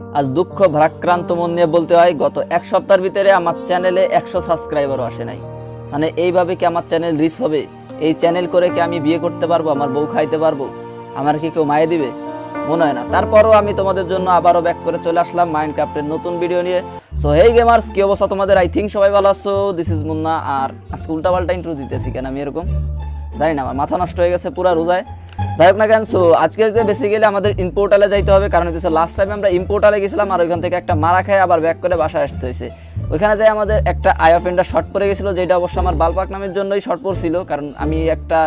আজ দুঃখ ভারাক্রান্ত মন নিয়ে বলতে হয়, গত এক সপ্তাহের ভিতরে আমার চ্যানেলে একশো সাবস্ক্রাইবারও আসে নাই। মানে এইভাবে কি আমার চ্যানেল রিচ হবে? এই চ্যানেল করে কি আমি বিয়ে করতে পারব? আমার বউ খাইতে পারব? আমার কি কেউ মায়ে দিবে? মনে হয় না। তারপরও আমি তোমাদের জন্য আবারও ব্যাক করে চলে আসলাম মাইন্ড ক্রাফটের নতুন ভিডিও নিয়ে। সো হেই গেমার্স কি অবস্থা তোমাদের? আই থিঙ্ক সবাই ভালো আছো। This is Munna. আর আজকে উল্টা পাল্টা ইন্ট্রো দিতেছি কেন আমি এরকম? জানি না, আমার মাথা নষ্ট হয়ে গেছে পুরা রোজায়। যাই হোক না কেন সো আজকে বেশি বেসিক্যালি আমাদের ইম্পোর্টালে যাইতে হবে, কারণ হচ্ছে লাস্ট টাইম আমরা ইম্পোর্টালে গেছিলাম আর ওইখান থেকে একটা মারা খায় আবার ব্যাক করে বাসায় আসতে হয়েছে ওইখানে যাই আমাদের একটা আই অফ এন্ডার শর্ট পড়ে গেছিল, যেটা অবশ্য আমার বালপাক নামের জন্যই শর্ট পড়ছিল, কারণ আমি একটা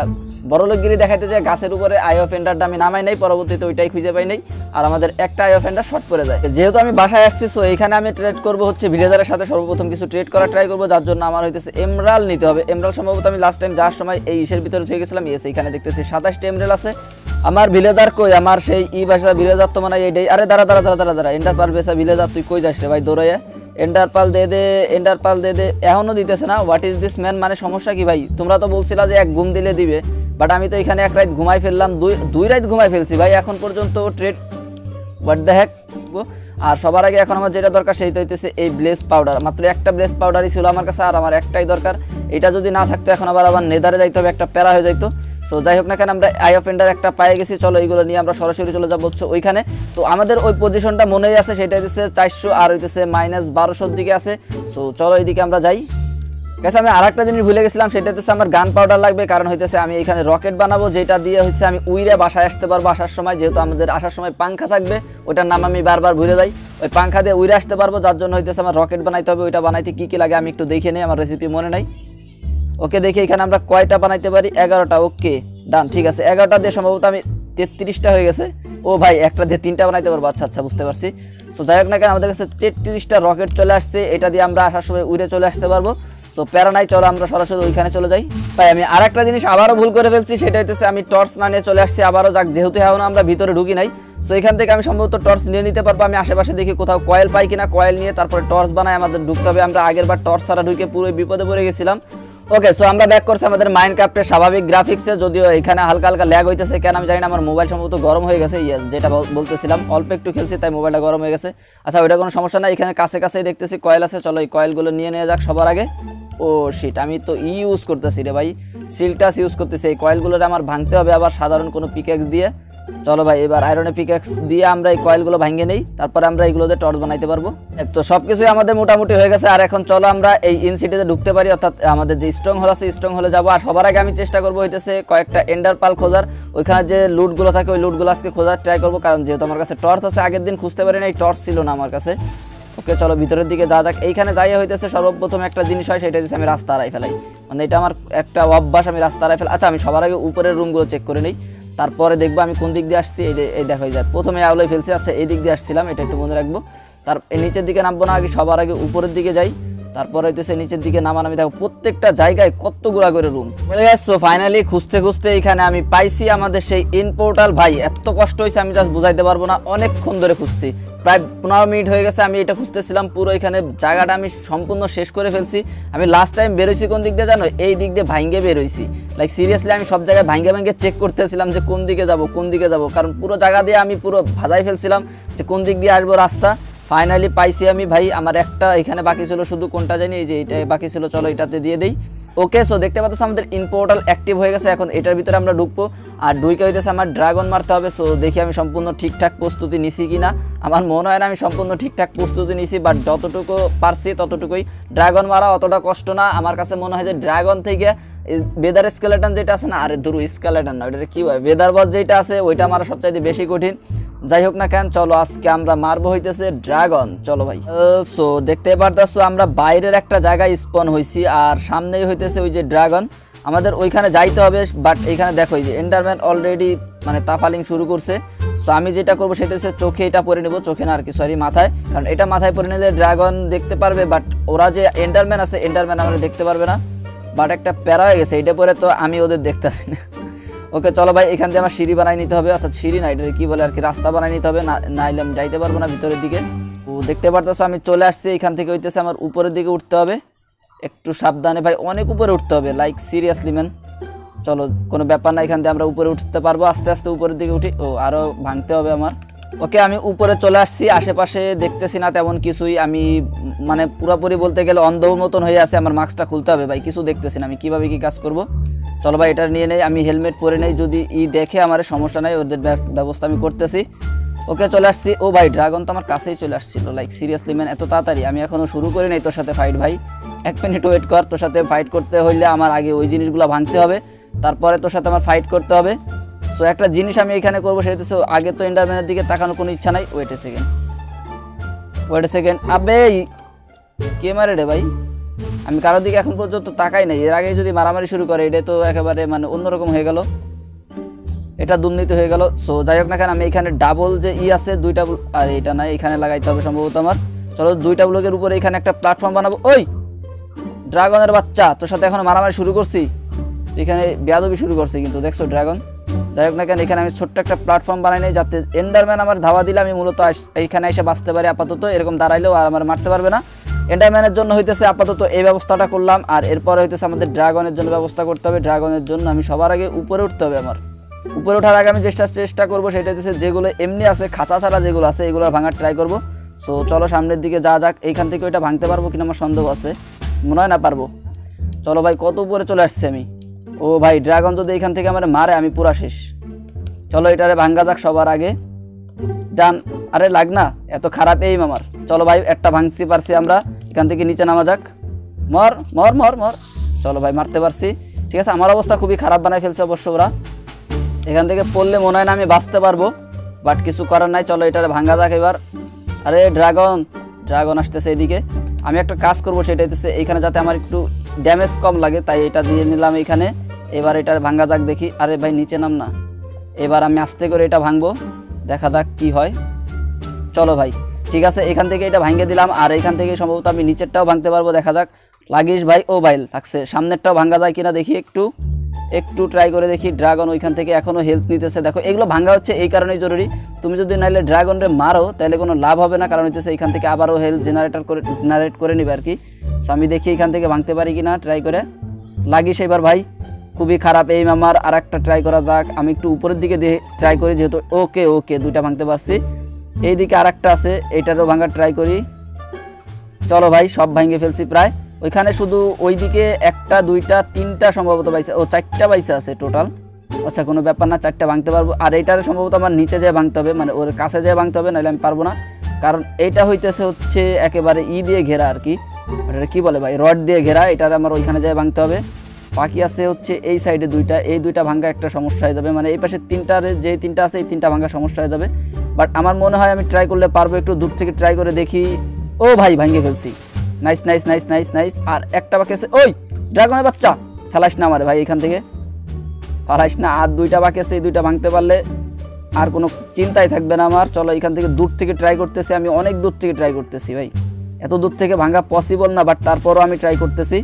বড় লোকগিরি দেখাইতে যে গাছের উপরে আই অফ এন্ডারটা আমি নামাই নাই, পরবর্তীতে ওইটাই খুঁজে পাই নাই, আর আমাদের একটা আই অফ এন্ডার শর্ট পড়ে যায়। যেহেতু আমি বাসায় আসছি সো এখানে আমি ট্রেড করব হচ্ছে ভিলেজারের সাথে, সর্বপ্রথম কিছু ট্রেড করা ট্রাই করব, যার জন্য আমার হইতেছে এমরাল নিতে হবে। এমরাল সম্ভবত আমি লাস্ট টাইম যাওয়ার সময় এই ইসের ভিতরে ছুঁয়ে গেছিলাম ইয়েস এখানে দেখতেছি সাতাশটি এমরেল আছে। আমার ভিলেজার কই? আমার সেই ই বাসা ভিলেজার তো মানে এইটাই। আরে দাঁড়া দাঁড়া দাঁড়া দাঁড়া দাঁড়া এন্টার পাল বেসা ভিলেজার তুই কই যাস রে ভাই, দৌড়াইয়া? এন্টার পাল দে দে এন্টারপাল দে দে। এখনও দিতেছে না। হোয়াট ইজ দিস ম্যান মানে সমস্যা কি ভাই? তোমরা তো বলছিলা যে এক ঘুম দিলে দিবে বাট আমি তো এখানে এক রাইত ঘুমাই ফেললাম। দুই দুই রাত ঘুমাই ফেলছি ভাই। এখন পর্যন্ত ট্রেড হোয়াট দ্য হ্যাক আর সবার আগে এখন আমার যেটা দরকার সেইটা হইতেছে এই ব্লেস পাউডার। মাত্র একটা ব্লেস পাউডারই ছিল আমার কাছে আর আমার একটাই দরকার। এটা যদি না থাকতো এখন আবার আবার নেদারে যাইতে হবে, একটা প্যারা হয়ে যাইতো। সো যাই হোক না কেন, আমরা আই অফ এন্ডার একটা পায়ে গেছি, চলো এইগুলো নিয়ে আমরা সরাসরি চলে যাব হচ্ছে ওইখানে। তো আমাদের ওই পজিশনটা মনেই আছে, সেটা হইতেছে চারশো আর হইতেছে মাইনাস বারোশোর দিকে আছে। সো চলো এইদিকে আমরা যাই। গেছে আমি আর একটা জিনিস ভুলে গেছিলাম, সেটা হচ্ছে আমার গান পাউডার লাগবে, কারণ হইতেছে আমি এখানে রকেট বানাবো, যেটা দিয়ে হচ্ছে আমি উইরে বাসায় আসতে পারব আসার সময়, যেহেতু আমাদের আসার সময় পাংখা থাকবে ওটার নাম আমি বারবার ভুলে যাই। ওই পাংখা দিয়ে উইরে আসতে পারব, যার জন্য হইতেছে আমার রকেট বানাইতে হবে, ওইটা বানাইতে কী কী লাগে আমি একটু দেখে নিই, আমার রেসিপি মনে নাই। ওকে, দেখি এখানে আমরা কয়টা বানাইতে পারি? এগারোটা, ওকে ডান ঠিক আছে। এগারোটা দিয়ে সম্ভবত আমি তেত্রিশটা হয়ে গেছে। ও ভাই, একটা দিয়ে তিনটা বানাইতে পারব। আচ্ছা আচ্ছা বুঝতে পারছি। সো যাই হোক না কেন, আমাদের কাছে তেত্রিশটা রকেট চলে আসছে, এটা দিয়ে আমরা আসার সময় উড়ে চলে আসতে পারব। সো প্যারা নাই, চলো আমরা সরাসরি ওইখানে চলে যাই। তাই আমি আর একটা জিনিস আবারও ভুল করে ফেলছি, সেটা হচ্ছে আমি টর্চ না নিয়ে চলে আসছি, আবারও যাক, যেহেতু এখন আমরা ভিতরে ঢুকি নাই। সো এখান থেকে আমি সম্ভবত টর্চ নিয়ে নিতে পারব, আমি আশেপাশে দেখি কোথাও কয়েল পাই কিনা কয়েল নিয়ে তারপরে টর্চ বানাই আমাদের ঢুকতে হবে। আমরা আগের বার টর্চ ছাড়া ঢুকে পুরো বিপদে পড়ে গেছিলাম। ওকে সো আমরা ব্যাক করছি আমাদের মাইন্ড ক্রাফটের স্বাভাবিক গ্রাফিক্সে যদিও এখানে হালকা হালকা ল্যাগ হইতেছে, কেন আমি জানি না, আমার মোবাইল সম্ভবত গরম হয়ে গেছে ইয়েস যেটা বলতেছিলাম, অল্প একটু খেলছি, তাই মোবাইলটা গরম হয়ে গেছে। আচ্ছা ওইটা কোনো সমস্যা নাই, এখানে কাছে কাছেই দেখতেছি কয়েল আছে, চলো এই কয়েলগুলো নিয়ে নিয়ে যাক সবার আগে। ও শিট আমি তো ই ইউজ করতেছি রে ভাই সিলটাস ইউজ করতেছি, এই কয়েলগুলোর আমার ভাঙতে হবে আবার সাধারণ কোনো পিকেক্স দিয়ে। চলো ভাই, এবার আয়রনে পিকেক্স দিয়ে আমরা এই কয়েলগুলো ভাঙিয়ে নেই। তারপরে আমরা এইগুলোতে টর্চ বানাইতে পারব। তো সব কিছুই আমাদের মোটামুটি হয়ে গেছে। আর এখন চলো আমরা এই ইন সিটিতে ঢুকতে পারি। অর্থাৎ আমাদের যে স্ট্রং হল আছে স্ট্রং হলে যাব। আর সবার আগে আমি চেষ্টা করব হইতেছে কয়েকটা এন্ডার পাল খোঁজার। ওইখানে যে লুটগুলো থাকে, ওই লুটগুলো আজকে খোঁজার ট্রাই করব। কারণ যেহেতু আমার কাছে টর্চ আছে, আগের দিন খুঁজতে পারি না এই টর্চ ছিল না আমার কাছে। ওকে, চলো ভিতরের দিকে যা যাক। এইখানে যাই হইতেছে সর্বপ্রথম একটা জিনিস হয়, সেটা হচ্ছে আমি রাস্তা হারাই ফেলাই। মানে এটা আমার একটা অভ্যাস, আমি রাস্তা হারাই ফেলাই আচ্ছা আমি সবার আগে উপরের রুমগুলো চেক করে নিই। তারপরে দেখব আমি কোন দিক দিয়ে আসছি, এই দেখো যায় প্রথমে আউলাই ফেলছি আচ্ছা এই দিক দিয়ে আসছিলাম, এটা একটু মনে রাখব। তার নিচের দিকে নামবো না, আগে সবার আগে উপরের দিকে যাই। তারপরে হইতেছে নিচের দিকে নামান আমি দেখো প্রত্যেকটা জায়গায় কত গুড়া করে রুম বলে সো ফাইনালি খুঁজতে খুঁজতে এখানে আমি পাইছি আমাদের সেই ইনপোর্টাল ভাই, এত কষ্ট হয়েছে আমি জাস্ট বুঝাইতে পারব না, অনেকক্ষণ ধরে খুঁজছি। প্রায় পনেরো মিনিট হয়ে গেছে, আমি এটা খুঁজতেছিলাম, পুরো এখানে জায়গাটা আমি সম্পূর্ণ শেষ করে ফেলছি। আমি লাস্ট টাইম বেরোইছি কোন দিক দিয়ে জানো? এই দিক দিয়ে ভাঙ্গে বেরোইছি। লাইক সিরিয়াসলি আমি সব জায়গায় ভাঙ্গে ভাঙ্গে চেক করতেছিলাম যে কোন দিকে যাব, কোন দিকে যাব। কারণ পুরো জায়গা দিয়ে আমি পুরো ভাজাই ফেলছিলাম যে কোন দিক দিয়ে আসব রাস্তা। ফাইনালি পাইছি আমি ভাই, আমার একটা এখানে বাকি ছিল, শুধু কোনটা জানি? এই যে এটা বাকি ছিল, চলো এটাতে দিয়ে দেই। ওকে সো দেখতে পাচ্ছ আমাদের ইন পোর্টাল অ্যাক্টিভ হয়ে গেছে, এখন এটার ভিতরে আমরা ঢুকবো। আর ঢুকে হইতেছে আমার ড্রাগন মারতে হবে সো দেখি আমি সম্পূর্ণ ঠিকঠাক প্রস্তুতি নিছি কি না আমার মনে হয় না আমি সম্পূর্ণ ঠিকঠাক প্রস্তুতি নিছি বাট যতটুকু পারছি ততটুকুই। ড্রাগন মারা অতটা কষ্ট না, আমার কাছে মনে হয় যে ড্রাগন থেকে বেদার স্কেলেটন যেটা আছে না, আরে দুরু স্কেলেটন না ওইটা কি হয়? বেদার বস যেটা আছে, ওইটা মারা সবচাইতে বেশি কঠিন। যাই হোক না কেন, চলো আজকে আমরা মারবো হইতেছে ড্রাগন চলো ভাই। সো দেখতে পারতেছো, আমরা বাইরের একটা জায়গায় স্পন হয়েছি আর সামনেই হইতেছে ওই যে ড্রাগন আমাদের ওইখানে যাইতে হবে বাট এইখানে দেখো যে এন্ডারম্যান অলরেডি মানে তাফালিং শুরু করছে। সো আমি যেটা করব সেটা হচ্ছে চোখে এটা পরে নেব, চোখে না আর কি সরি মাথায়। কারণ এটা মাথায় পরে নিলে ড্রাগন দেখতে পারবে বাট ওরা যে এন্ডারম্যান আছে এন্ডারম্যান আমরা দেখতে পারবে না। বাট একটা প্যারা হয়ে গেছে এটা পরে তো আমি ওদের দেখতেছি না। ওকে, চলো ভাই, এখান থেকে আমার সিঁড়ি বানাই নিতে হবে, অর্থাৎ সিঁড়ি না এটা কি বলে আর কি, রাস্তা বানাই নিতে হবে, না নাইলে আমি যাইতে পারব না ভিতরের দিকে। ও, দেখতে পারতেছো, আমি চলে আসছি, এখান থেকে হইতেছে আমার উপরের দিকে উঠতে হবে। একটু সাবধানে ভাই, অনেক উপরে উঠতে হবে লাইক সিরিয়াসলি ম্যান চলো, কোনো ব্যাপার না, এখান থেকে আমরা উপরে উঠতে পারব, আস্তে আস্তে উপরের দিকে উঠি। ও আরও ভাঙতে হবে আমার। ওকে, আমি উপরে চলে আসছি, আশেপাশে দেখতেছি না তেমন কিছুই। আমি মানে পুরোপুরি বলতে গেলে অন্ধ মতন হয়ে আছে, আমার মাস্কটা খুলতে হবে ভাই, কিছু দেখতেছি না। আমি কীভাবে কি কাজ করব? চলো ভাই, এটা নিয়ে নেই, আমি হেলমেট পরে নেই, যদি ই দেখে আমার সমস্যা নাই, ওদের ব্যবস্থা আমি করতেছি। ওকে, চলে আসছি। ও ভাই, ড্রাগন তো আমার কাছেই চলে আসছিল লাইক সিরিয়াসলি ম্যান এত তাড়াতাড়ি। আমি এখনও শুরু করি নাই তোর সাথে ফাইট ভাই। এক মিনিট ওয়েট কর, তোর সাথে ফাইট করতে হইলে আমার আগে ওই জিনিসগুলো ভাঙতে হবে। তারপরে তোর সাথে আমার ফাইট করতে হবে। সো একটা জিনিস আমি এখানে করব, সেটা হচ্ছে আগে তো এন্ডারম্যানের দিকে তাকানোর কোনো ইচ্ছা নাই। Wait a second wait a second আবে, কে মারে রে ভাই? আমি কারোর দিকে এখন পর্যন্ত তাকাই নাই। এর আগে যদি মারামারি শুরু করে এটা তো একেবারে মানে অন্যরকম হয়ে গেল। এটা দুর্নীতি হয়ে গেল। সো যাই হোক না কেন, আমি এখানে ডাবল যে ই আছে, দুইটা আর, এটা নাই এখানে লাগাইতে হবে সম্ভবত আমার। চলো, দুইটা ব্লকের উপরে এখানে একটা প্ল্যাটফর্ম বানাবো। ওই! ড্রাগনের বাচ্চা, তোর সাথে এখন মারামারি শুরু করছি। এখানে বেয়াদবি শুরু করছি কিন্তু, দেখছ ড্রাগন যাই হোক না কেন, এখানে আমি ছোট্ট একটা প্ল্যাটফর্ম বানাই নাই, যাতে এন্ডারম্যান আমার ধাওয়া দিলে আমি মূলত এইখানে এসে বাঁচতে পারি আপাতত, এরকম দাঁড়াইলেও আর আমার মারতে পারবে না। এন্ডারম্যানের জন্য হইতেছে আপাতত এই ব্যবস্থাটা করলাম, আর এরপরে হইতেছে আমাদের ড্রাগনের জন্য ব্যবস্থা করতে হবে। ড্রাগনের জন্য আমি সবার আগে উপরে উঠতে হবে আমার। উপরে ওঠার আগে আমি চেষ্টা চেষ্টা করব সেটা হচ্ছে যেগুলো এমনি আছে, খাঁচা ছাড়া যেগুলো আছে, এগুলো ভাঙার ট্রাই করব। সো চলো সামনের দিকে যা যাক, এইখান থেকে ওইটা ভাঙতে পারব কিনা আমার সন্দেহ আছে। মনে হয় না পারব। চলো ভাই, কত উপরে চলে আসছে আমি? ও ভাই, ড্রাগন যদি এখান থেকে আমার মারে, আমি পুরা শেষ। চলো, এটারে ভাঙ্গা যাক সবার আগে। ডান, আরে লাগ না, এত খারাপ এই মামার চলো ভাই, একটা ভাঙছি পারছি আমরা। এখান থেকে নিচে নামা যাক। মর মর মর মর। চলো ভাই, মারতে পারছি। ঠিক আছে, আমার অবস্থা খুবই খারাপ বানাই ফেলছে অবশ্য ওরা। এখান থেকে পড়লে মনে হয় না আমি বাঁচতে পারব বাট কিছু করার নাই। চলো, এটারে ভাঙ্গা যাক এবার। আরে, ড্রাগন ড্রাগন আসতেছে এদিকে। আমি একটা কাজ করব, সেটা হচ্ছে এইখানে যাতে আমার একটু ড্যামেজ কম লাগে, তাই এটা দিয়ে নিলাম এখানে। এবার এটার ভাঙ্গা যাক দেখি। আরে ভাই, নিচে নাম না। এবার আমি আস্তে করে এটা ভাঙবো। দেখা যাক কি হয়। চলো ভাই, ঠিক আছে, এখান থেকে এটা ভাঙে দিলাম। আর এখান থেকে সম্ভবত আমি নিচেরটাও ভাঙতে পারব। দেখা যাক। লাগিস ভাই, ও ভাই, লাগছে। সামনেরটাও ভাঙা যায় কিনা দেখি একটু। একটু ট্রাই করে দেখি। ড্রাগন ওইখান থেকে এখনও হেল্প নিতেছে। দেখো, এগুলো ভাঙা হচ্ছে এই কারণেই জরুরি। তুমি যদি নাইলে ড্রাগনরে মারো তাহলে কোনো লাভ হবে না। কারণ হইতেছে এখান থেকে আবারও হেল্প জেনারেটর করে জেনারেট করে নিবে আর কি। আমি দেখি এখান থেকে ভাঙতে পারি কিনা ট্রাই করে। লাগিস এবার ভাই। খুবই খারাপ। এই মামার আর একটা ট্রাই করা যাক। আমি একটু উপরের দিকে দিয়ে ট্রাই করি যেহেতু ওকে ওকে দুইটা ভাঙতে পারছি। এইদিকে আর একটা আছে, এইটারও ভাঙার ট্রাই করি। চলো ভাই, সব ভাঙে ফেলছি প্রায়। ওইখানে শুধু ওইদিকে একটা, দুইটা, তিনটা সম্ভবত বাইসা ও, চারটা বাইসা আছে টোটাল আচ্ছা কোনো ব্যাপার না, চারটা ভাঙতে পারব। আর এইটার সম্ভবত আমার নিচে যেয়ে ভাঙতে হবে মানে ওর কাছে যেয়ে ভাঙতে হবে, নাহলে আমি পারব না। কারণ এইটা হইতেছে হচ্ছে একেবারে ই দিয়ে ঘেরা আর কি। এটা কি বলে ভাই? রড দিয়ে ঘেরা, এটার আমার ওইখানে যেয়ে ভাঙতে হবে। বাকি আছে হচ্ছে এই সাইডে দুইটা, এই দুইটা ভাঙ্গা একটা সমস্যা হয়ে যাবে। মানে এই পাশে তিনটার, যে তিনটা আছে, এই তিনটা ভাঙ্গা সমস্যা হয়ে যাবে। বাট আমার মনে হয় আমি ট্রাই করলে পারব, একটু দূর থেকে ট্রাই করে দেখি। ও ভাই, ভাঙ্গে ফেলছি। Nice nice nice nice nice আর একটা বাকি আছে। ওই ড্রাগনের বাচ্চা! ফেলাস না আমারে ভাই এখান থেকে। ফালাইস না। আর দুইটা বাকি আছে, এই দুইটা ভাঙতে পারলে আর কোনো চিন্তাই থাকবে না আমার। চলো এখান থেকে দূর থেকে ট্রাই করতেছি। আমি অনেক দূর থেকে ট্রাই করতেছি ভাই। এত দূর থেকে ভাঙা পসিবল না বাট তারপরও আমি ট্রাই করতেছি।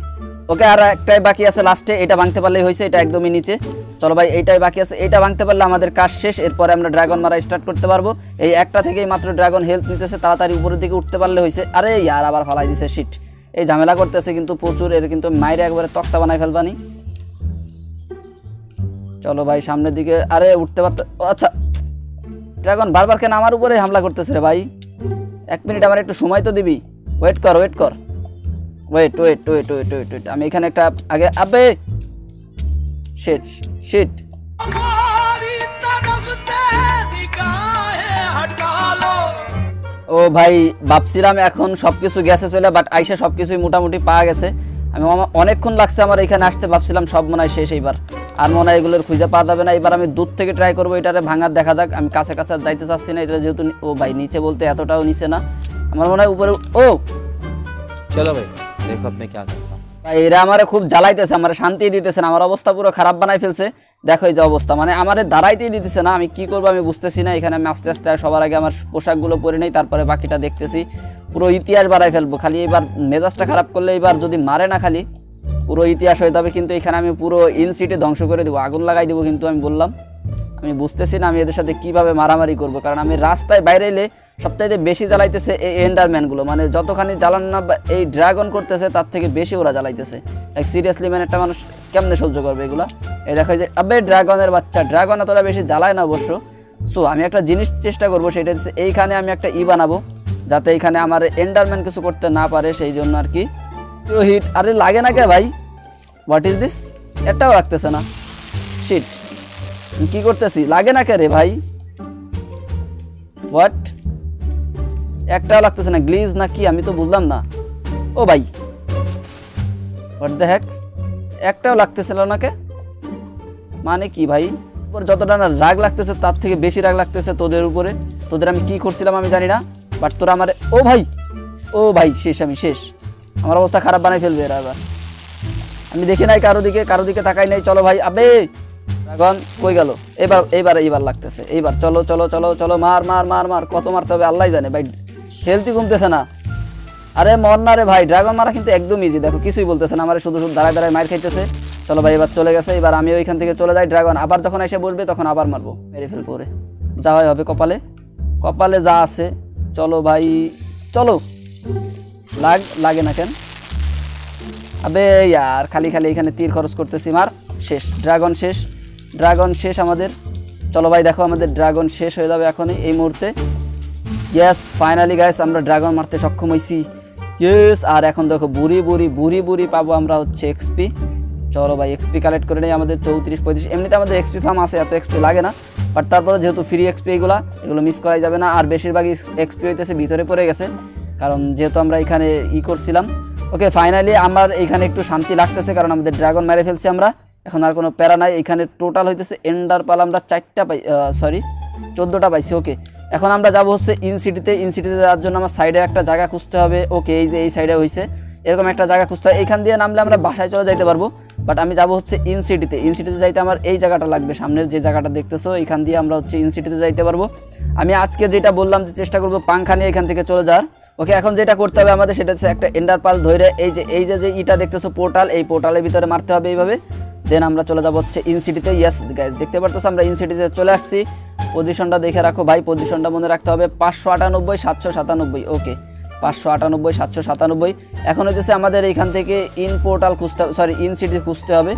ওকে, আর একটাই বাকি আছে লাস্টে এটা ভাঙতে পারলেই হয়েছে, এটা একদমই নিচে। চলো ভাই, এইটাই বাকি আছে, এটা ভাঙতে পারলে আমাদের কাজ শেষ, এরপরে আমরা ড্রাগন মারা স্টার্ট করতে পারব। এই একটা থেকেই মাত্র ড্রাগন হেলথ নিতেছে, তাড়াতাড়ি উপরের দিকে উঠতে পারলে হয়েছে। আরে, ইয়ার, আবার ফালাই দিছে শিট এই ঝামেলা করতেছে কিন্তু প্রচুর, এর কিন্তু মাইরে একবারে তক্তা বানাই ফেলবানি। চলো ভাই, সামনের দিকে, আরে, উঠতে পারতে আচ্ছা। ড্রাগন বারবার কেন আমার উপরে হামলা করতেছে রে ভাই? এক মিনিট আমার একটু সময় তো দিবি। ওয়েট কর ওয়েট কর। Wait wait wait wait wait wait আমি এখানে একটা আগে আবে শেট শেট ও ভাই, ভাবছিলাম এখন সব কিছু গেছে চলে বাট আইসা সব কিছুই মোটামুটি পাওয়া গেছে। আমি অনেকক্ষণ লাগছে আমার এখানে আসতে, ভাবছিলাম সব মনে হয় শেষ এইবার। আর মনে হয় এগুলোর খুঁজে পাওয়া যাবে না। এবার আমি দূর থেকে ট্রাই করব, এটারে ভাঙার, দেখা যাক। আমি কাছে কাছে যাইতে চাচ্ছি না, এটা যেহেতু ও ভাই, নিচে বলতে এতটাও নিচে না। আমার মনে হয় উপরে ও! চলো ভাই। দেখো আপনি ভাই, এরা আমার খুব জ্বালাইতেছে, আমার শান্তি দিতেছে না, আমার অবস্থা পুরো খারাপ বানাই ফেলছে। দেখো এই যে অবস্থা মানে আমার দিতেছে না, আমি কি আমি বুঝতেছি না, এখানে আমি আস্তে আস্তে সবার আগে আমার পোশাকগুলো পরে নেই, তারপরে বাকিটা দেখতেছি। পুরো ইতিহাস বাড়াই ফেলব, খালি এবার মেজাজটা খারাপ করলে এবার যদি মারে না খালি, পুরো ইতিহাস হয়ে যাবে, কিন্তু এখানে আমি পুরো ইনসিটে ধ্বংস করে দেবো, আগুন লাগাই দেবো কিন্তু আমি বললাম। আমি বুঝতেছি না আমি এদের সাথে কীভাবে মারামারি করব, কারণ আমি রাস্তায় বাইরে এলে সবথেকে বেশি জ্বালাইতেছে এই এন্ডারম্যানগুলো মানে যতখানি জ্বালান না এই ড্রাগন করতেছে, তার থেকে বেশি ওরা জ্বালাইতেছে। লাইক সিরিয়াসলি মানে একটা মানুষ কেমনে সহ্য করবে এগুলো? এই দেখো যে, আবে ড্রাগনের বাচ্চা। ড্রাগন এতটা বেশি জ্বালায় না অবশ্য। সো আমি একটা জিনিস চেষ্টা করব, সেটা হচ্ছে এইখানে আমি একটা ই বানাবো, যাতে এইখানে আমার এন্ডারম্যান কিছু করতে না পারে, সেই জন্য আর কি। হিট আরে লাগে না কে ভাই? হোয়াট ইজ দিস এটাও রাখতেছে না। শিট কি করতেছি? লাগে না কে রে ভাই? হোয়াট একটাও লাগতেছে না। গ্লিজ না কি? আমি তো বুঝলাম না। ও ভাই। হোয়াট দ্য হ্যাক একটাও লাগতেছিল নাকে মানে কি ভাই? ওর যতটা না রাগ লাগতেছে, তার থেকে বেশি রাগ লাগতেছে তোদের উপরে। তোদের আমি কি করছিলাম আমি জানি না। বাট তোরা আমার ও ভাই! ও ভাই, শেষ আমি, শেষ। আমার অবস্থা খারাপ বানাই ফেলবে এরা এবার আমি দেখি নাই কারও দিকে কারও দিকে তাকাই নাই। চলো ভাই। আবে! ড্রাগন কই গেল? এবার এবার এইবার লাগতেছে। এইবার চলো চলো চলো চলো, মার মার মার মার, কত মারতে হবে আল্লাহ জানে, ভাই। হেলথই কমতেছে না। আরে মর না রে ভাই, ড্রাগন মারা কিন্তু একদম ইজি দেখো, কিছুই বলতেছে না, আমার শুধু শুধু দাঁড়ায় দাঁড়ায় মার খাইতেছে। চলো ভাই, এবার চলে গেছে, এবার আমি ওইখান থেকে চলে যাই, ড্রাগন আবার যখন এসে বসবে, তখন আবার মারবো। মেরে ফেলব ওরে। যা হয় হবে কপালে। কপালে যা আছে, চলো ভাই, চলো। লাগ, লাগে না কেন? আবে, ইয়ার, খালি খালি এখানে তীর খরচ করতেছি, মার। শেষ, ড্রাগন শেষ। ড্রাগন শেষ আমাদের। চলো ভাই, দেখো আমাদের ড্রাগন শেষ হয়ে যাবে এখনই, এই মুহূর্তে। ইয়েস ফাইনালি গাইস আমরা ড্রাগন মারতে সক্ষম হয়েছি ইয়েস আর এখন দেখো, বুড়ি বুড়ি বুড়ি বুড়ি পাবো আমরা হচ্ছে এক্সপি চলো ভাই এক্সপি কালেক্ট করে নেই, আমাদের চৌত্রিশ, পঁয়ত্রিশ। এমনিতে আমাদের এক্সপি ফার্ম আছে, এত এক্সপি লাগে না। বাট তারপরে যেহেতু ফ্রি এক্সপি এগুলো এগুলো মিস করাই যাবে না। আর বেশিরভাগই এক্সপি হইতেছে, ভিতরে পড়ে গেছে। কারণ যেহেতু আমরা এখানে ই করছিলাম। ওকে ফাইনালি আমার এখানে একটু শান্তি লাগতেছে, কারণ আমাদের ড্রাগন মেরে ফেলছি আমরা। এখন আর কোনো প্যারা নাই, এখানে টোটাল হইতেছে এন্ডার পাল আমরা চারটা পাই সরি চোদ্দোটা পাইছি ওকে এখন আমরা যাব হচ্ছে ইন সিটিতে ইন সিটিতে যাওয়ার জন্য আমার সাইডে একটা জায়গা খুঁজতে হবে ওকে এই যে এই সাইডে হয়েছে এরকম একটা জায়গা খুঁজতে হবে। এইখান দিয়ে নামলে আমরা বাসায় চলে যাইতে পারব বাট আমি যাব হচ্ছে ইন সিটিতে ইন সিটিতে যাইতে আমার এই জায়গাটা লাগবে, সামনের যে জায়গাটা দেখতেছো, এখান দিয়ে আমরা হচ্ছে ইন সিটিতে যাইতে পারব। আমি আজকে যেটা বললাম যে চেষ্টা করব পাংখা নিয়ে এখান থেকে চলে যাওয়ার ওকে এখন যেটা করতে হবে আমাদের সেটা হচ্ছে একটা এন্ডার পাল ধরে এই যে এই যে যে ইটা দেখতেছো পোর্টাল এই পোর্টালের ভিতরে মারতে হবে এইভাবে। দেন আমরা চলে যাব হচ্ছে ইন সিটিতে ইয়েস গাইজ দেখতে পারতেছো আমরা ইন সিটিতে চলে আসছি। পজিশনটা দেখে রাখো ভাই পজিশনটা মনে রাখতে হবে পাঁচশো আটানব্বই, সাতশো সাতানব্বই ওকে পাঁচশো আটানব্বই, সাতশো সাতানব্বই। এখন হইতেছে আমাদের এইখান থেকে ইন পোর্টাল খুঁজতে সরি ইন সিটি খুঁজতে হবে।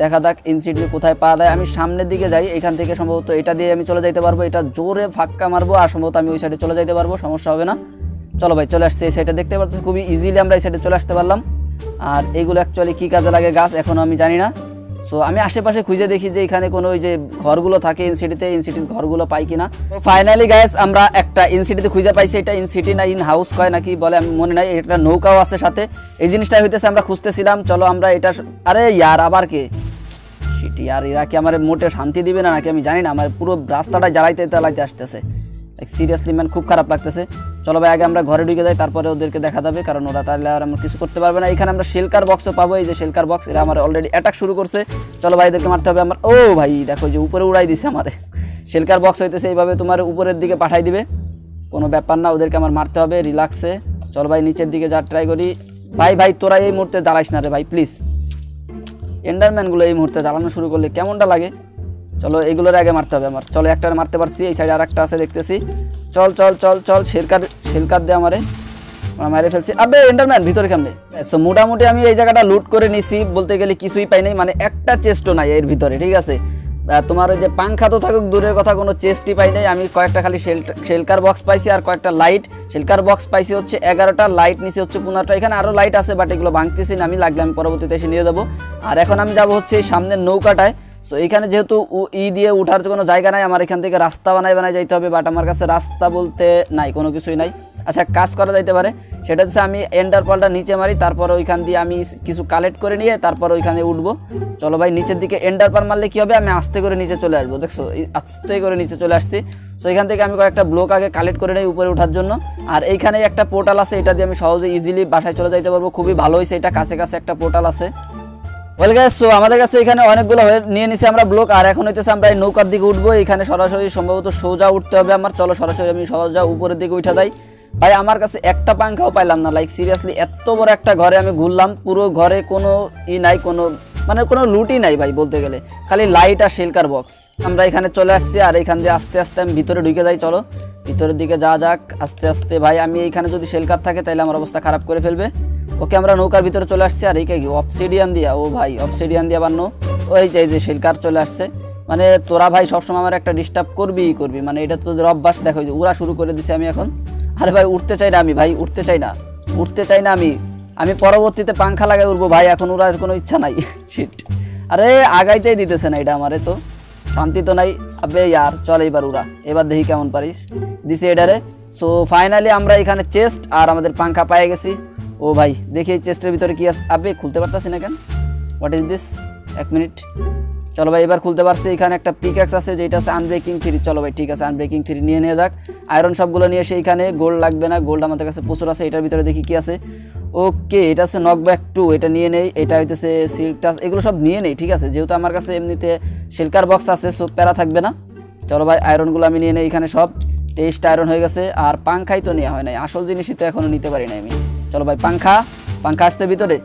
দেখা যাক ইন সিটি কোথায় পাওয়া যায়। আমি সামনের দিকে যাই, এখান থেকে সম্ভবত এটা দিয়ে আমি চলে যাইতে পারব। এটা জোরে ফাক্কা মারবো আর সম্ভবত আমি ওই সাইডে চলে যাইতে পারব, সমস্যা হবে না। চলো ভাই, চলে আসছে এই সাইডে দেখতে পাচ্ছ খুবই ইজিলি আমরা এই সাইডে চলে আসতে পারলাম। আর এগুলো অ্যাকচুয়ালি কী কাজে লাগে গাছ এখনও আমি জানি না। সো আমি আশেপাশে খুঁজে দেখি যে এখানে কোনো ওই যে ঘরগুলো থাকে ইনসিটিতে ইনসিটির ঘরগুলো পাই কিনা। ফাইনালি গ্যাস আমরা একটা ইনসিটিতে খুঁজে পাইছি। এটা ইনসিটি না ইন হাউস কয় নাকি বলে আমি মনে নাই। একটা নৌকাও আছে সাথে। এই জিনিসটাই হইতেছে, আমরা খুঁজতেছিলাম। চলো আমরা এটা আরে ইয়ার, আবার কে? সিটি আর এরা কি আমার মোটে শান্তি দিবে না নাকি? আমি জানি না, আমার পুরো রাস্তাটা জ্বালাইতে জ্বালাইতে আসতেছে সিরিয়াসলি ম্যান খুব খারাপ লাগতেছে। চলো ভাই, আগে আমরা ঘরে ঢুকে যাই, তারপরে ওদেরকে দেখা যাবে, কারণ ওরা তাহলে আর আমরা কিছু করতে পারবে না। এখানে আমরা শেলকার বক্সও পাবো, এই যে শেলকার বক্স এরা আমার অলরেডি অ্যাটাক শুরু করছে। চলো ভাই, এদেরকে মারতে হবে আমার। ও ভাই, দেখো যে উপরে উড়াই দিছে আমার। শেলকার বক্স হইতেছে, এইভাবে তোমার উপরের দিকে পাঠাই দিবে। কোনো ব্যাপার না, ওদেরকে আমার মারতে হবে রিল্যাক্সে চলো ভাই, নিচের দিকে যা ট্রাই করি। ভাই ভাই, তোরা এই মুহূর্তে দাঁড়াইস না রে ভাই প্লিজ এন্ডারম্যানগুলো এই মুহূর্তে জ্বালানো শুরু করলে কেমনটা লাগে? চলো এগুলোর আগে মারতে হবে আমার। চলো একটা মারতে পারছি, এই সাইডে আর একটা আছে দেখতেছি। চল চল চল চল শেরকার শেরকার দে আমারে। আমরা মারে ফেলছি। আবে এন্ডারম্যান ভিতরে কেমনে? সো মোটামুটি আমি এই জায়গাটা লুট করে নিছি, বলতে গেলে কিছুই পাই নাই মানে একটা চেস্টও নাই এর ভিতরে, ঠিক আছে? তোমার ওই যে পাংখা তো থাকুক, দূরের কথা কোনো চেস্টই পাই নাই, আমি কয়েকটা খালি শেলকার বক্স পাইছি আর কয়েকটা লাইট শেলকার বক্স পাইছি হচ্ছে এগারোটা লাইট নিচে হচ্ছে পনেরোটা। এখানে আরও লাইট আছে বাট এগুলো ভাঙতেছি না, আমি লাগলে আমি পরবর্তীতে এসে নিয়ে যাব। আর এখন আমি যাব হচ্ছে এই সামনের নৌকাটায়। সো এখানে যেহেতু ই দিয়ে উঠার কোনো জায়গা নাই, আমার এখান থেকে রাস্তা বানাই বানাই যাইতে হবে বাট আমার কাছে রাস্তা বলতে নাই, কোনো কিছুই নাই। আচ্ছা কাজ করা যাইতে পারে। সেটা হচ্ছে আমি এন্ডার পালটা নিচে মারি, তারপর ওইখান দিয়ে আমি কিছু কালেক্ট করে নিয়ে তারপর ওইখানে উঠবো। চলো ভাই, নিচের দিকে এন্ডার পাল মারলে কি হবে? আমি আস্তে করে নিচে চলে আসব, দেখছ? আস্তে করে নিচে চলে আসছি। সো এখান থেকে আমি কয়েকটা ব্লক আগে কালেক্ট করে নিই উপরে ওঠার জন্য। আর এইখানে একটা পোর্টাল আছে, এটা দিয়ে আমি সহজে ইজিলি বাসায় চলে যাইতে পারব। খুবই ভালো হয়েছে এটা কাছে কাছে একটা পোর্টাল আছে। সো আমাদের কাছে এখানে অনেকগুলো নিয়ে নিছি আমরা ব্লক আর এখন হইতেছে আমরা এই নৌকার দিকে উঠবো। এখানে সরাসরি সম্ভবত সোজা উঠতে হবে আমার। চলো সরাসরি আমি সোজা উপরের দিকে উঠে যাই। ভাই, আমার কাছে একটা পাঙ্খাও পাইলাম না। লাইক সিরিয়াসলি এত বড় একটা ঘরে আমি ঘুরলাম। পুরো ঘরে কোনো ই নাই, কোনো মানে কোনো লুটই নাই ভাই বলতে গেলে। খালি লাইট আর শেলকার বক্স আমরা এখানে চলে আসছি আর এখান দিয়ে আস্তে আস্তে আমি ভিতরে ঢুকে যাই, চলো। ভিতরের দিকে যা যাক, আস্তে আস্তে ভাই, আমি এইখানে যদি শেলকার থাকে তাহলে আমার অবস্থা খারাপ করে ফেলবে। ওকে আমরা নৌকার ভিতরে চলে আসছি, আর এই কি অফসিডিয়ান দিয়া? ও ভাই অফসিডিয়ান দিয়া বানো। ওই যে, এই যে শিলকার চলে আসছে। মানে তোরা ভাই সবসময় আমার একটা ডিস্টার্ব করবিই করবি। মানে এটা তোদের অভ্যাস, দেখো যে, উড়া শুরু করে দিছি আমি এখন। আরে ভাই উঠতে চাই না আমি, ভাই উঠতে চাই না। উঠতে চাই না আমি। আমি পরবর্তীতে পাংখা লাগাই উঠবো ভাই, এখন উড়ার কোনো ইচ্ছা নাই। শিট আরে, আগাইতেই দিতেছে না এটা আমারে তো। শান্তি তো নাই। আবে ইয়ার, চল এবার উড়া। এবার দেখি কেমন পারিস। দিছি এটারে। সো ফাইনালি আমরা এখানে চেস্ট আর আমাদের পাংখা পেয়ে গেছি। ও ভাই, দেখি এই চেস্টের ভিতরে কি আছে। আবে, খুলতে পারতাছি না কেন? হোয়াট ইজ দিস এক মিনিট। চলো ভাই, এবার খুলতে পারছি। এখানে একটা পিক্যাক্স আছে, যেটা আছে আনব্রেকিং থ্রি চলো ভাই, ঠিক আছে আনব্রেকিং থ্রি নিয়ে নিয়ে যাক। আয়রন সবগুলো নিয়ে এসে এখানে গোল্ড লাগবে না। গোল্ড আমাদের কাছে প্রচুর আছে। এটার ভিতরে দেখি কি আছে। ওকে, এটা আছে নক ব্যাক টু এটা নিয়ে নেই, এটা হইতেছে সিল্ক টাচ এগুলো সব নিয়ে নেই, ঠিক আছে? যেহেতু আমার কাছে এমনিতে সিল্কার বক্স আছে সব প্যারা থাকবে না। চলো ভাই আয়রনগুলো আমি নিয়ে নেই এখানে সব। তেইশটা আয়রন হয়ে গেছে, আর পাংখাই তো নেওয়া হয় নাই। আসল জিনিসই তো এখনও নিতে পারি নাই আমি। চলো ভাই, পাংখা পাংখা আসছে ভিতরে।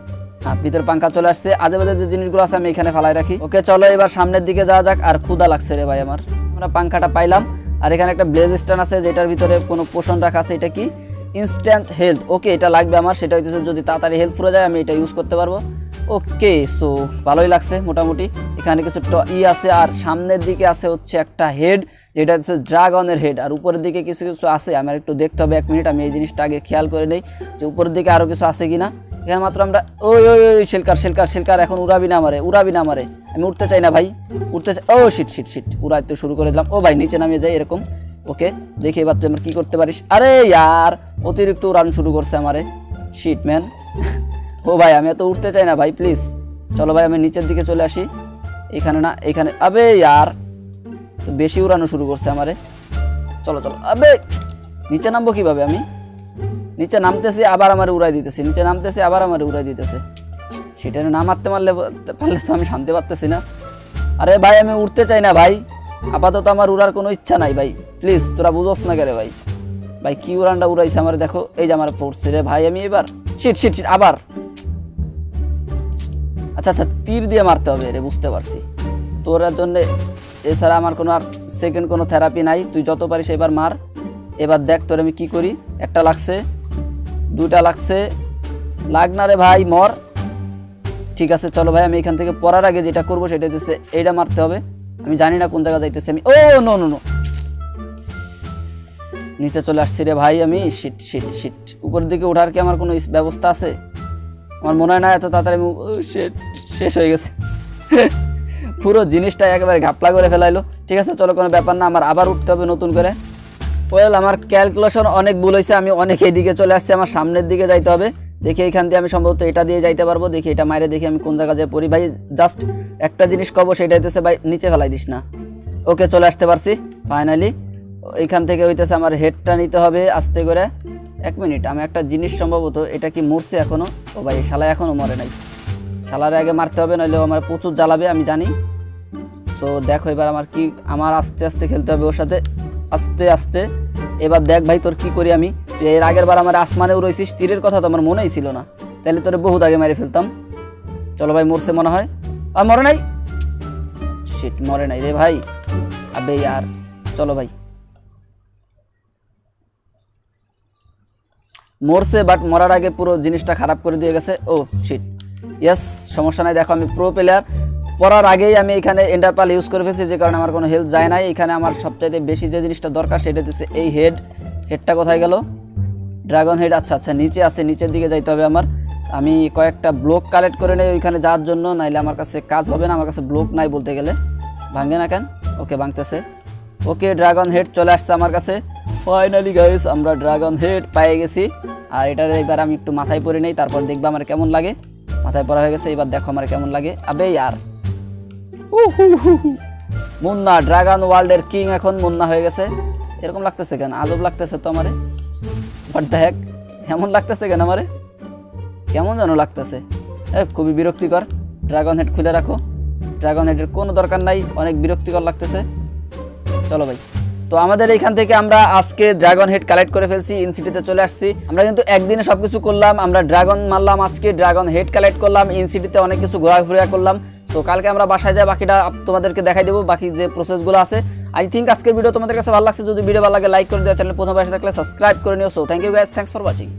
হ্যাঁ ভিতরে পাংখা চলে আসছে। আজে বাজে যে জিনিসগুলো আছে আমি এখানে ফেলাই রাখি। ওকে, চলো এবার সামনের দিকে যাওয়া যাক, আর ক্ষুদা লাগছে রে ভাই আমার। আমরা পাংখাটা পাইলাম। আর এখানে একটা ব্লেজ স্ট্যান্ড আছে, যেটার ভিতরে কোনো পোষণ রাখা আছে, এটা কি? ইনস্ট্যান্ট হেলথ ওকে এটা লাগবে আমার, সেটা হইতেছে যদি তাড়াতাড়ি হেল্প ফুরে যায়, আমি এটা ইউজ করতে পারব। ওকে সো ভালোই লাগছে মোটামুটি। এখানে কিছু ই আছে, আর সামনের দিকে আছে হচ্ছে একটা হেড যেটা হচ্ছে ড্রাগনের হেড আর উপরের দিকে কিছু কিছু আছে, আমার একটু দেখতে হবে এক মিনিট আমি এই জিনিসটা আগে খেয়াল করে নেই যে উপরের দিকে আরও কিছু আছে কিনা। এখানে মাত্র আমরা ওই ওই ওই শিলকার শিলকার শিলকার, এখন উড়াবি না মারে উড়াবি না মারে আমি উঠতে চাই না ভাই উঠতে চাই ও শিট শিট শিট উড়াইতে শুরু করে দিলাম। ও ভাই, নিচে নামিয়ে যাই এরকম। ওকে? দেখি এবার তুই আমার কি করতে পারিস? আরে ইয়ার, অতিরিক্ত উড়ান শুরু করছে আমারে। শিট ম্যান ও ভাই, আমি এত উঠতে চাই না ভাই প্লিজ চলো ভাই, আমি নিচের দিকে চলে আসি। এখানে না, এখানে আবে ইয়ার, তো বেশি উড়ানো শুরু করছে আমারে। চলো চলো। আবে, নিচে নামবো কীভাবে আমি? নিচে নামতেছি, আবার আমার উড়াই দিতেছি। নিচে নামতেছি, আবার আমার উড়াই দিতেছে। সেটা না মারতে মারলে পারলে তো আমি শান্তি পারতেছি না। আরে ভাই, আমি উঠতে চাই না ভাই। আপাতত আমার উড়ার কোনো ইচ্ছা নাই ভাই। প্লিজ তোরা বুঝোস না কেরে ভাই। ভাই, কি উড়ানটা উড়াইছে আমার দেখো। এই যে আমার পড়ছে রে ভাই, আমি এবার শিট শিট শিট আবার। আচ্ছা আচ্ছা তীর দিয়ে মারতে হবে রে, বুঝতে পারছি। তোর জন্য এছাড়া আমার কোনো আর সেকেন্ড কোনো থেরাপি নাই। তুই যত পারিস এবার মার। এবার দেখ তোর আমি কি করি। একটা লাগছে, দুইটা লাগছে। লাগ না রে ভাই, মর। ঠিক আছে, চলো ভাই, আমি এখান থেকে পড়ার আগে যেটা করব সেটা দিচ্ছে এইটা মারতে হবে। আমি জানি না কোন জায়গা যাইতেছি আমি। ও নো নো নো নিচে চলে আসছি রে ভাই আমি। শিট শিট শিট উপরের দিকে ওঠার কি আমার কোনো ব্যবস্থা আছে? আমার মনে হয় না এত তাড়াতাড়ি আমি শেষ হয়ে গেছে। পুরো জিনিসটা একেবারে ঘাপলা করে ফেলাইলো। ঠিক আছে, চলো কোনো ব্যাপার না, আমার আবার উঠতে হবে নতুন করে। ওয়েল আমার ক্যালকুলেশন অনেক ভুল হয়েছে, আমি অনেক এদিকে চলে আসছি, আমার সামনের দিকে যাইতে হবে। দেখি এখান দিয়ে আমি সম্ভবত এটা দিয়ে যাইতে পারব, দেখি এটা মাইরে দেখি আমি কোন জায়গা যেয়ে পড়ি। ভাই জাস্ট একটা জিনিস কব, সেটা হইতেছে ভাই, নিচে ফেলাই দিস না। ওকে, চলে আসতে পারছি ফাইনালি এইখান থেকে হইতেছে আমার হেডটা নিতে হবে আস্তে করে। এক মিনিট, আমি একটা জিনিস সম্ভবত, এটা কি মরছে এখনও? ও ভাই, শালা এখনও মরে নাই। শালার আগে মারতে হবে, নইলে আমার প্রচুর জ্বালাবে, আমি জানি। সো দেখো এবার আমার কি, আমার আস্তে আস্তে খেলতে হবে ওর সাথে। আস্তে আস্তে। এবার দেখ ভাই, তোর কি করি আমি? তুই এর আগের বার আমার আসমানে উড়াইছিস তীরের কথা তো আমার মনেই ছিল না। তাহলে তোরে বহুত আগে মেরে ফেলতাম। চলো ভাই, মরছে মনে হয়। আর মরে নাই? শিট মরে নাই রে ভাই। আবে ইয়ার। চলো ভাই। মরছে বাট মরার আগে পুরো জিনিসটা খারাপ করে দিয়ে গেছে। ও শিট ইয়েস সমস্যা নাই, দেখো আমি প্রো প্লেয়ার পড়ার আগেই আমি এখানে এন্ডারপাল ইউজ করে ফেলছি, যে কারণে আমার কোনো হেল্প যায় নাই। এখানে আমার সবচাইতে বেশি যে জিনিসটা দরকার, সেটা হচ্ছে এই হেড হেডটা কোথায় গেল? ড্রাগন হেড আচ্ছা আচ্ছা নিচে আছে, নিচের দিকে যাইতে হবে আমার। আমি কয়েকটা ব্লক কালেক্ট করে নেই ওইখানে যাওয়ার জন্য, নাইলে আমার কাছে কাজ হবে না, আমার কাছে ব্লক নাই বলতে গেলে। ভাঙে না কেন? ওকে, ভাঙতেছে। ওকে ড্রাগন হেড চলে আসছে আমার কাছে। ফাইনালি গাইস আমরা ড্রাগন হেড পেয়ে গেছি। আর এটার এবার আমি একটু মাথায় পরে নেই, তারপর দেখব আমার কেমন লাগে। মাথায় পরা হয়ে গেছে, এবার দেখো আমার কেমন লাগে। আবে ইয়ার। মুন্না ড্রাগন ওয়ার্ল্ডের কিং এখন, মুন্না হয়ে গেছে। এরকম লাগতেছে কেন? আজব লাগতেছে তো আমারে। বাট এমন লাগতেছে কেন আমারে? কেমন যেন লাগতেছে। খুবই বিরক্তিকর। ড্রাগন হেড খুলে রাখো। ড্রাগন হেডের কোনো দরকার নাই, অনেক বিরক্তিকর লাগতেছে। চলো ভাই। তো আমাদের এইখান থেকে আমরা আজকে ড্রাগন হেড কালেক্ট করে ফেলছি ইনসিটিতে চলে আসছি। আমরা কিন্তু একদিনে সব কিছু করলাম, আমরা ড্রাগন মারলাম আজকে ড্রাগন হেড কালেক্ট করলাম ইনসিটিতে অনেক কিছু ঘোরাঘুরা করলাম। সো কালকে আমরা বাসায় যাই, বাকিটা তোমাদেরকে দেখাই দেবো, বাকি যে প্রসেসগুলো আছে। আই থিঙ্ক আজকের ভিডিও তোমাদের কাছে ভালো লাগছে, যদি ভিডিও ভালো লাগে লাইক করে দেওয়া চ্যানেল প্রথম বাসা থাকলে সাবস্ক্রাইব করে নিও। So thank you guys thanks for watching